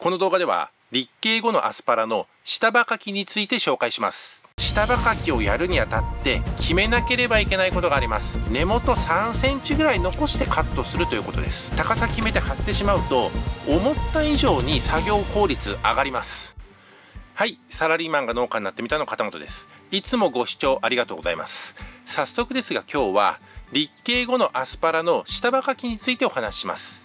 この動画では立茎後のアスパラの下葉かきについて紹介します。下葉かきをやるにあたって決めなければいけないことがあります。根元3センチぐらい残してカットするということです。高さ決めて貼ってしまうと思った以上に作業効率上がります。はいサラリーマンが農家になってみたの片本です。いつもご視聴ありがとうございます。早速ですが今日は立茎後のアスパラの下葉かきについてお話しします。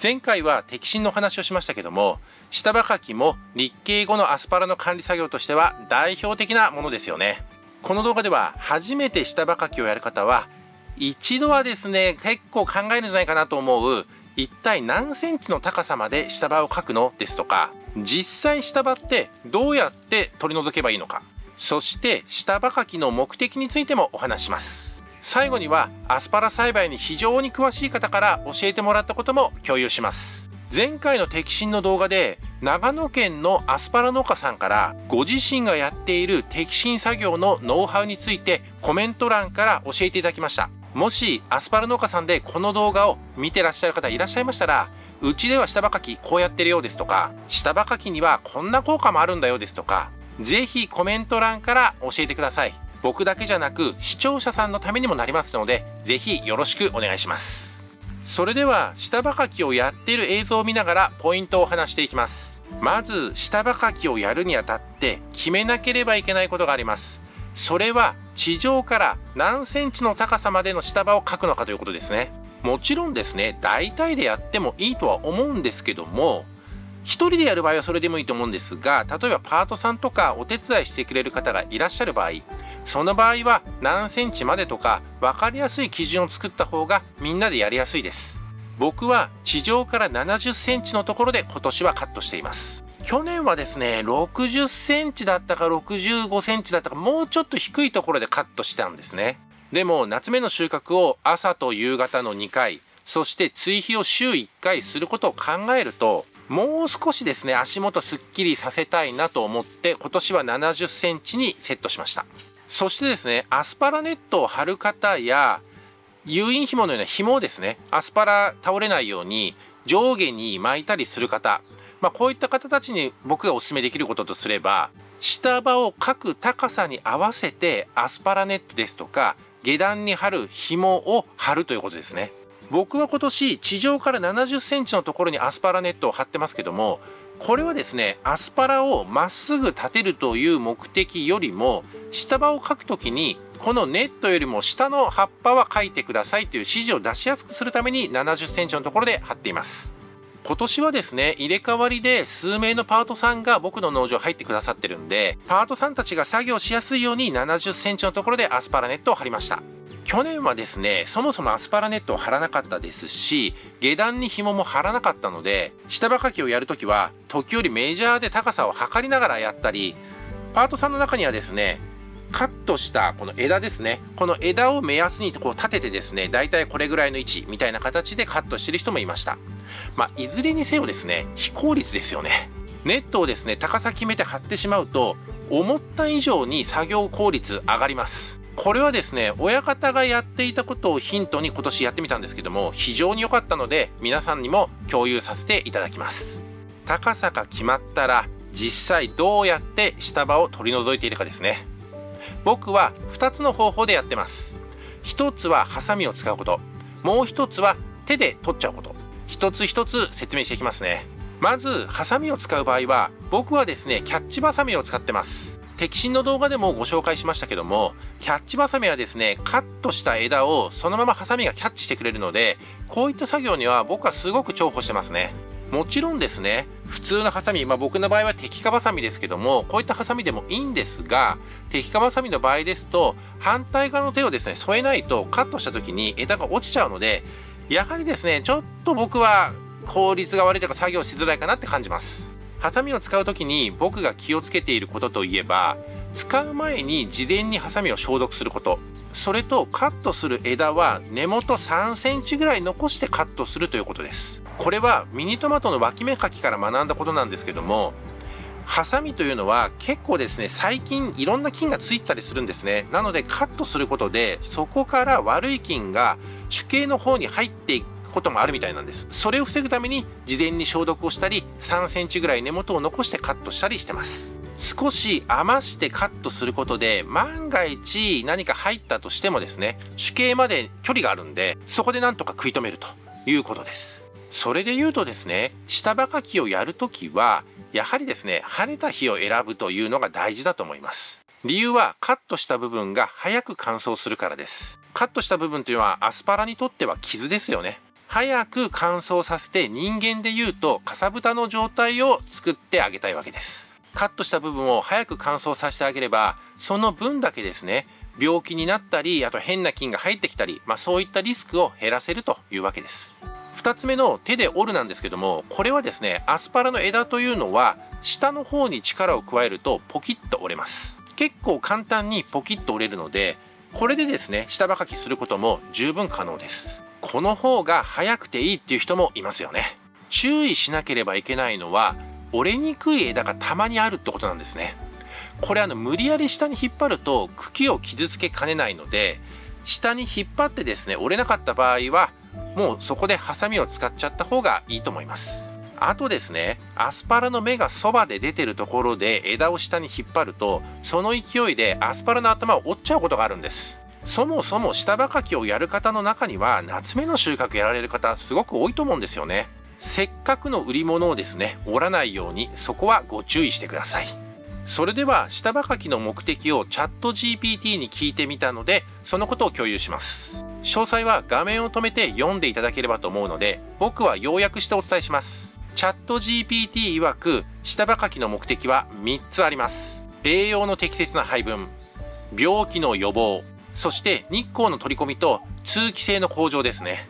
前回は摘心の話をしましたけども下葉かきも立茎後のアスパラの管理作業としては代表的なものですよね。この動画では初めて下葉かきをやる方は一度はですね結構考えるんじゃないかなと思う一体何センチの高さまで下葉を描くのですとか実際下葉ってどうやって取り除けばいいのかそして下葉かきの目的についてもお話します。最後にはアスパラ栽培に非常に詳しい方から教えてもらったことも共有します。前回の摘心の動画で長野県のアスパラ農家さんからご自身がやっている摘心作業のノウハウについてコメント欄から教えていただきました。もしアスパラ農家さんでこの動画を見てらっしゃる方いらっしゃいましたらうちでは下葉かきこうやってるようですとか下葉かきにはこんな効果もあるんだよですとかぜひコメント欄から教えてください。僕だけじゃなく視聴者さんのためにもなりますのでぜひよろしくお願いします。それでは下葉かきをやっている映像を見ながらポイントを話していきます。まず下葉かきをやるにあたって決めなければいけないことがあります。それは地上から何センチの高さまでの下葉を描くのかということですね。もちろんですね大体でやってもいいとは思うんですけども1人でやる場合はそれでもいいと思うんですが例えばパートさんとかお手伝いしてくれる方がいらっしゃる場合その場合は何センチまでとか分かりやすい基準を作った方がみんなでやりやすいです。僕は地上から70センチのところで今年はカットしています。去年はですね60センチだったか65センチだったかもうちょっと低いところでカットしたんですね。でも夏目の収穫を朝と夕方の2回そして追肥を週1回することを考えるともう少しですね足元すっきりさせたいなと思って今年は70センチにセットしました。そしてですね、アスパラネットを張る方や、誘引紐のような紐をですね、アスパラ倒れないように上下に巻いたりする方、まあ、こういった方たちに僕がお勧めできることとすれば、下場をかく高さに合わせてアスパラネットですとか、下段に張る紐を張るということですね。僕は今年地上から70センチのところにアスパラネットを張ってますけども、これはですねアスパラをまっすぐ立てるという目的よりも下葉を描くときにこのネットよりも下の葉っぱは描いてくださいという指示を出しやすくするために70センチのところで貼っています。今年はですね入れ替わりで数名のパートさんが僕の農場入ってくださってるんでパートさんたちが作業しやすいように70センチのところでアスパラネットを貼りました。去年はですねそもそもアスパラネットを張らなかったですし下段に紐も張らなかったので下葉かきをやるときは時折メジャーで高さを測りながらやったりパートさんの中にはですねカットしたこの枝ですねこの枝を目安にこう立ててですねだいたいこれぐらいの位置みたいな形でカットしてる人もいました。まあいずれにせよですね非効率ですよね。ネットをですね高さ決めて張ってしまうと思った以上に作業効率上がります。これはですね、親方がやっていたことをヒントに今年やってみたんですけども、非常に良かったので、皆さんにも共有させていただきます。高さが決まったら、実際どうやって下葉を取り除いているかですね。僕は2つの方法でやってます。1つはハサミを使うこと。もう1つは手で取っちゃうこと。一つ一つ説明していきますね。まず、ハサミを使う場合は、僕はですね、キャッチバサミを使ってます。摘心の動画でもご紹介しましたけども、キャッチバサミはですね、カットした枝をそのままハサミがキャッチしてくれるので、こういった作業には僕はすごく重宝してますね。もちろんですね、普通のハサミ、まあ僕の場合は摘果バサミですけども、こういったハサミでもいいんですが、摘果バサミの場合ですと、反対側の手をですね、添えないとカットした時に枝が落ちちゃうので、やはりですね、ちょっと僕は効率が悪いとか作業しづらいかなって感じます。ハサミを使う時に僕が気をつけていることといえば使う前に事前にハサミを消毒すること。それとカットする枝は根元3センチぐらい残してカットするということです。これはミニトマトの脇芽かきから学んだことなんですけどもハサミというのは結構ですね最近いろんな菌がついてたりするんですね。なのでカットすることでそこから悪い菌が主茎の方に入っていくくこともあるみたいなんです。それを防ぐために事前に消毒をしたり3センチぐらい根元を残してカットしたりしてます。少し余してカットすることで万が一何か入ったとしてもですね主形まで距離があるんでそこでなんとか食い止めるということです。それで言うとですね下葉かきをやるときはやはりですね晴れた日を選ぶというのが大事だと思います。理由はカットした部分が早く乾燥するからです。カットした部分というのはアスパラにとっては傷ですよね。早く乾燥させて人間で言うとかさぶたの状態を作ってあげたいわけです。カットした部分を早く乾燥させてあげればその分だけですね病気になったりあと変な菌が入ってきたり、まあ、そういったリスクを減らせるというわけです。2つ目の手で折るなんですけどもこれはですねアスパラの枝というのは下の方に力を加えるとポキッと折れます。結構簡単にポキッと折れるのでこれでですね下葉かきすることも十分可能です。この方が早くていいっていう人もいますよね。注意しなければいけないのは折れにくい枝がたまにあるってことなんですね。これあの無理やり下に引っ張ると茎を傷つけかねないので下に引っ張ってですね折れなかった場合はもうそこでハサミを使っちゃった方がいいと思います。あとですねアスパラの芽がそばで出てるところで枝を下に引っ張るとその勢いでアスパラの頭を折っちゃうことがあるんです。そもそも下葉かきをやる方の中には夏目の収穫やられる方すごく多いと思うんですよね。せっかくの売り物をですね折らないようにそこはご注意してください。それでは下葉かきの目的をチャット GPT に聞いてみたのでそのことを共有します。詳細は画面を止めて読んでいただければと思うので僕は要約してお伝えします。チャット GPT 曰く下葉かきの目的は3つあります。栄養の適切な配分病気の予防そして日光の取り込みと通気性の向上ですね。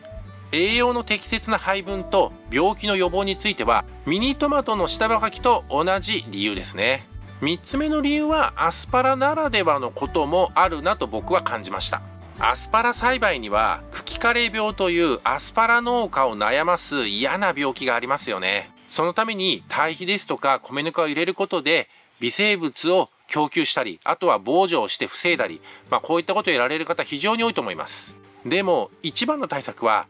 栄養の適切な配分と病気の予防についてはミニトマトの下葉かきと同じ理由ですね。3つ目の理由はアスパラならではのこともあるなと僕は感じました。アスパラ栽培には茎枯れ病というアスパラ農家を悩ます嫌な病気がありますよね。そのために堆肥ですとか米ぬかを入れることで微生物を供給したりあとは防除をして防いだり、まあ、こういったことをやられる方非常に多いと思います。でも一番の対策は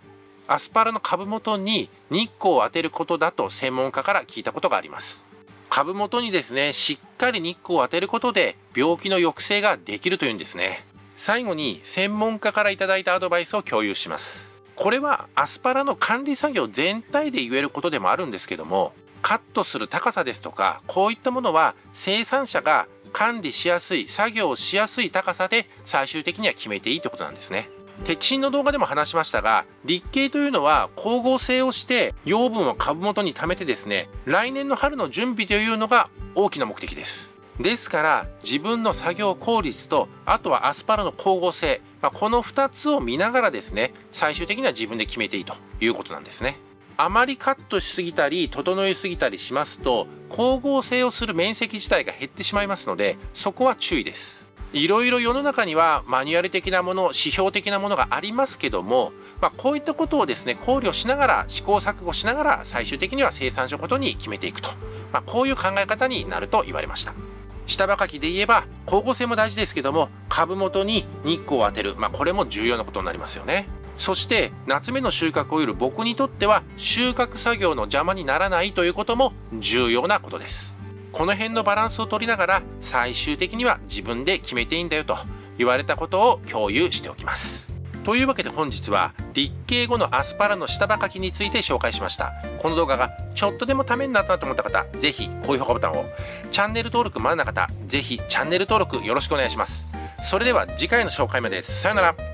アスパラの株元に日光を当てることだと専門家から聞いたことがあります。株元にですねしっかり日光を当てることで病気の抑制ができるというんですね。最後に専門家から頂いたアドバイスを共有します。これはアスパラの管理作業全体で言えることでもあるんですけどもカットする高さですとかこういったものは生産者が管理しやすい作業しやすい高さで最終的には決めていいということなんですね。摘心の動画でも話しましたが立形というのは光合成をして養分を株元に貯めてですね来年の春の準備というのが大きな目的です。ですから自分の作業効率とあとはアスパラの光合成、まあ、この2つを見ながらですね最終的には自分で決めていいということなんですね。あまりカットしすぎたり整えすぎたりしますと光合成をする面積自体が減ってしまいますのでそこは注意です。いろいろ世の中にはマニュアル的なもの指標的なものがありますけども、まあ、こういったことをですね考慮しながら試行錯誤しながら最終的には生産所ごとに決めていくと、まあ、こういう考え方になると言われました。下葉かきで言えば光合成も大事ですけども株元に日光を当てる、まあ、これも重要なことになりますよね。そして夏目の収穫を得る僕にとっては収穫作業の邪魔にならないということも重要なことですこの辺のバランスを取りながら最終的には自分で決めていいんだよと言われたことを共有しておきます。というわけで本日は立形後のアスパラの下葉かきについて紹介しました。この動画がちょっとでもためになったなと思った方、ぜひ高評価ボタンを、チャンネル登録まだな方、ぜひチャンネル登録よろしくお願いします。それでは次回の紹介までさよなら。